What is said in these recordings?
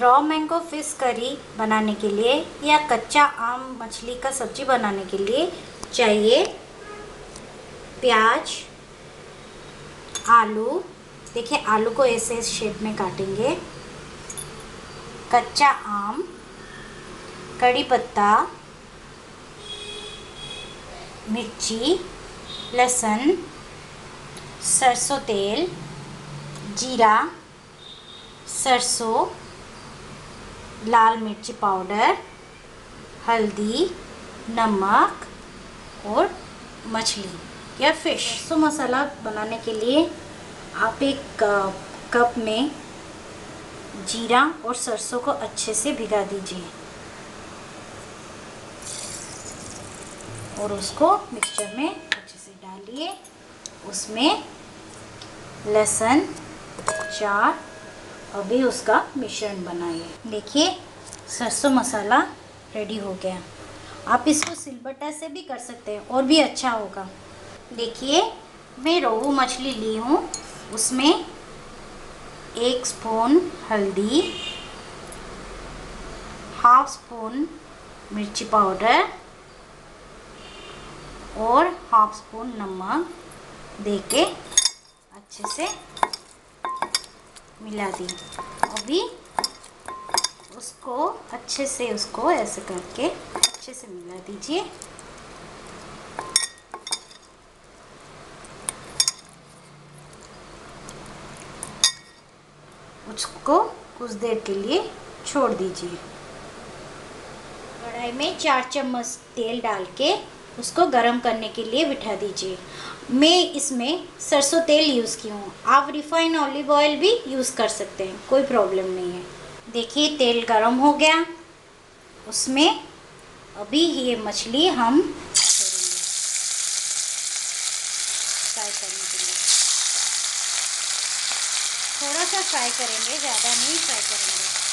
Raw mango fish curry बनाने के लिए या कच्चा आम मछली का सब्ज़ी बनाने के लिए चाहिए। प्याज, आलू, देखिए आलू को ऐसे शेप में काटेंगे। कच्चा आम, कड़ी पत्ता, मिर्ची, लहसुन, सरसों तेल, जीरा, सरसों लाल मिर्ची पाउडर, हल्दी, नमक और मछली या फ़िश। तो मसाला बनाने के लिए आप एक कप में जीरा और सरसों को अच्छे से भिगा दीजिए और उसको मिक्सचर में अच्छे से डालिए। उसमें लहसुन, चार अभी उसका मिश्रण बनाइए। देखिए, सरसों मसाला रेडी हो गया। आप इसको सिलबट्टा से भी कर सकते हैं, और भी अच्छा होगा। देखिए, मैं रोहू मछली ली हूँ। उसमें एक स्पून हल्दी हाफ़ स्पून मिर्ची पाउडर और हाफ़ स्पून नमक दे के अच्छे से मिला दी। अभी उसको अच्छे से उसको ऐसे करके अच्छे से मिला दीजिए। उसको कुछ देर के लिए छोड़ दीजिए। कढ़ाई में चार चम्मच तेल डाल के उसको गरम करने के लिए बिठा दीजिए। मैं इसमें सरसों तेल यूज़ की हूँ। आप रिफाइन ऑलिव ऑयल भी यूज़ कर सकते हैं, कोई प्रॉब्लम नहीं है। देखिए, तेल गरम हो गया। उसमें अभी ये मछली हम फ्राई करने के लिए। थोड़ा सा फ्राई करेंगे, ज़्यादा नहीं फ्राई करेंगे।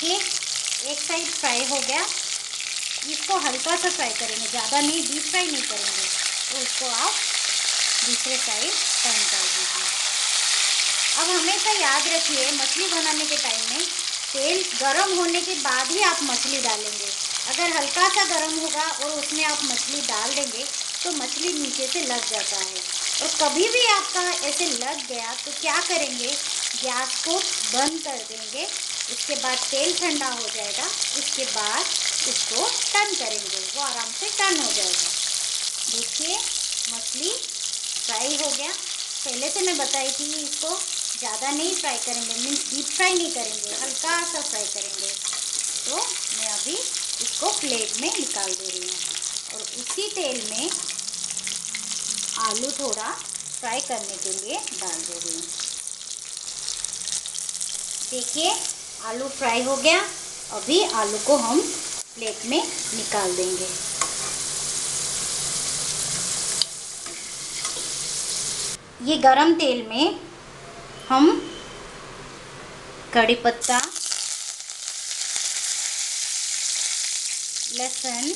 देखिए, एक साइड फ्राई हो गया। इसको हल्का सा फ्राई करेंगे, ज़्यादा नहीं डीप फ्राई नहीं करेंगे। तो उसको आप दूसरे साइड टर्न कर दीजिए। अब हमेशा याद रखिए, मछली बनाने के टाइम में तेल गर्म होने के बाद ही आप मछली डालेंगे। अगर हल्का सा गर्म होगा और उसमें आप मछली डाल देंगे तो मछली नीचे से लग जाता है। और कभी भी आपका ऐसे लग गया तो क्या करेंगे? गैस को बंद कर देंगे। उसके बाद तेल ठंडा हो जाएगा, उसके बाद इसको टर्न करेंगे, वो आराम से टर्न हो जाएगा। देखिए, मछली फ्राई हो गया। पहले से मैं बताई थी इसको ज़्यादा नहीं फ्राई करेंगे, मीन्स डीप फ्राई नहीं करेंगे, हल्का सा फ्राई करेंगे। तो मैं अभी इसको प्लेट में निकाल दे रही हूँ। और उसी तेल में आलू थोड़ा फ्राई करने के लिए डाल दे रही हूँ। देखिए आलू फ्राई हो गया। अभी आलू को हम प्लेट में निकाल देंगे। ये गरम तेल में हम कड़ी पत्ता, लहसुन,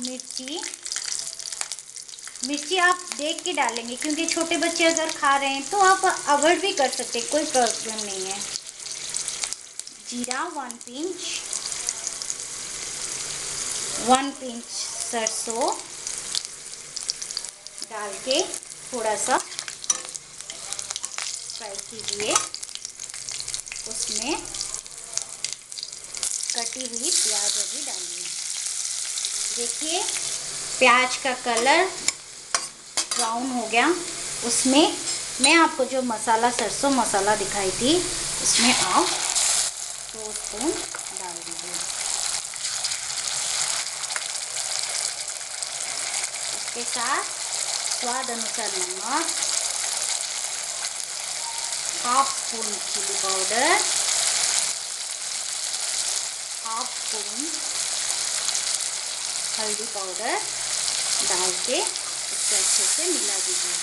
मिर्ची मिर्ची आप देख के डालेंगे, क्योंकि छोटे बच्चे अगर खा रहे हैं तो आप अवॉइड भी कर सकते हैं, कोई प्रॉब्लम नहीं है। जीरा वन पिंच वन पिंच सरसों डाल के थोड़ा सा फ्राई कीजिए। उसमें कटी हुई प्याज अभी डालिए। देखिए, प्याज का कलर ब्राउन हो गया। उसमें मैं आपको जो मसाला, सरसों मसाला दिखाई थी, उसमें आप दो स्पून डाल दीजिए। उसके साथ स्वाद अनुसार नमक, half spoon chilli powder, half spoon हल्दी पाउडर डाल के इसको अच्छे से मिला दीजिए।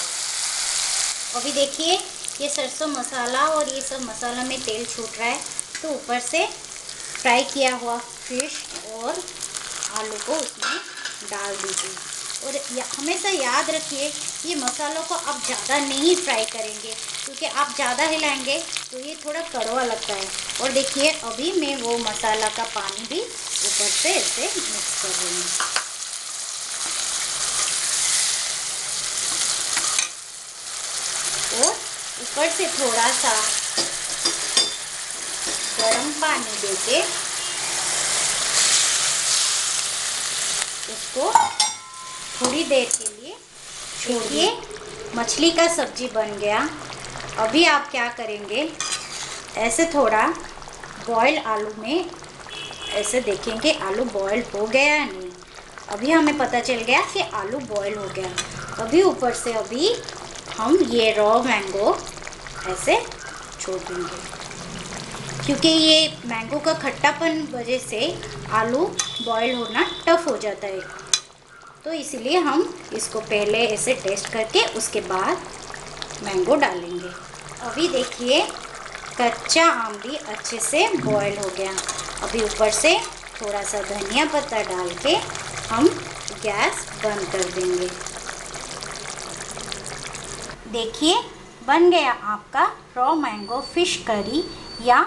अभी देखिए, ये सरसों मसाला और ये सब मसाला में तेल छूट रहा है तो ऊपर से फ्राई किया हुआ फ़िश और आलू को उसमें डाल दीजिए। और हमेशा याद रखिए, ये मसालों को आप ज़्यादा नहीं फ्राई करेंगे, क्योंकि आप ज़्यादा हिलाएँगे तो ये थोड़ा कड़वा लगता है। और देखिए, अभी मैं वो मसाला का पानी भी ऊपर से ऐसे मिक्स कर रही हूँ और ऊपर से थोड़ा सा गर्म पानी देके उसको थोड़ी देर के लिए छोड़िए मछली का सब्ज़ी बन गया। अभी आप क्या करेंगे? ऐसे थोड़ा बॉयल आलू में, ऐसे देखेंगे आलू बॉयल हो गया या नहीं। अभी हमें पता चल गया कि आलू बॉयल हो गया। अभी ऊपर से अभी हम ये रॉ मैंगो ऐसे छोड़ देंगे। क्योंकि ये मैंगो का खट्टापन वजह से आलू बॉयल होना टफ हो जाता है। तो इसलिए हम इसको पहले ऐसे टेस्ट करके उसके बाद मैंगो डालेंगे। अभी देखिए, कच्चा आम भी अच्छे से बॉयल हो गया। अभी ऊपर से थोड़ा सा धनिया पत्ता डाल के हम गैस बंद कर देंगे। देखिए बन गया आपका रॉ मैंगो फ़िश करी या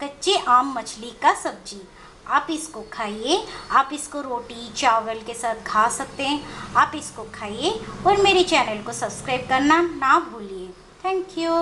कच्चे आम मछली का सब्ज़ी। आप इसको खाइए, आप इसको रोटी, चावल के साथ खा सकते हैं। आप इसको खाइए और मेरे चैनल को सब्सक्राइब करना ना भूलिए। Thank you.